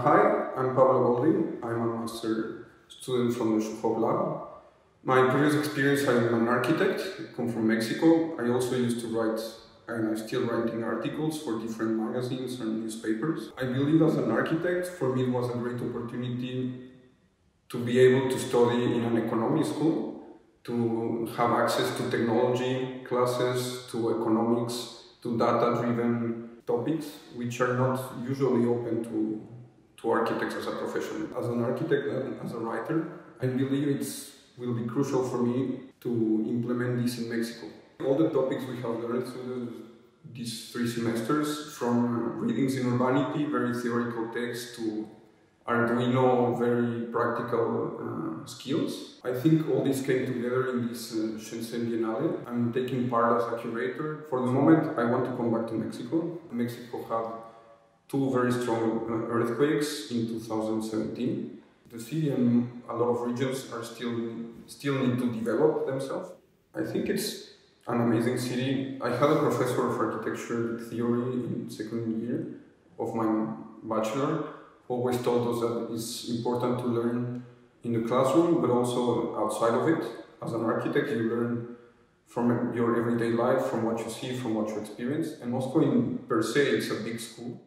Hi, I'm Pablo Goldin. I'm a master student from the Shukhov Lab. My previous experience, I'm an architect, I come from Mexico. I also used to write, and I'm still writing articles for different magazines and newspapers. I believe as an architect, for me it was a great opportunity to be able to study in an economy school, to have access to technology classes, to economics, to data-driven topics, which are not usually open to, to architects as a profession. As an architect and as a writer, I believe it will be crucial for me to implement this in Mexico. All the topics we have learned through these three semesters, from readings in urbanity, very theoretical texts, to Arduino, very practical uh, skills. I think all this came together in this uh, Shenzhen Biennale. I'm taking part as a curator. For the moment, I want to come back to Mexico. Mexico had two very strong earthquakes in 2017 the city and a lot of regions are still still need to develop themselves. I think it's an amazing city. I had a professor of architecture theory in second year of my bachelor who always told us that it's important to learn in the classroom but also outside of it. As an architect you learn from your everyday life, from what you see, from what you experience. And Moscow in per se it's a big school.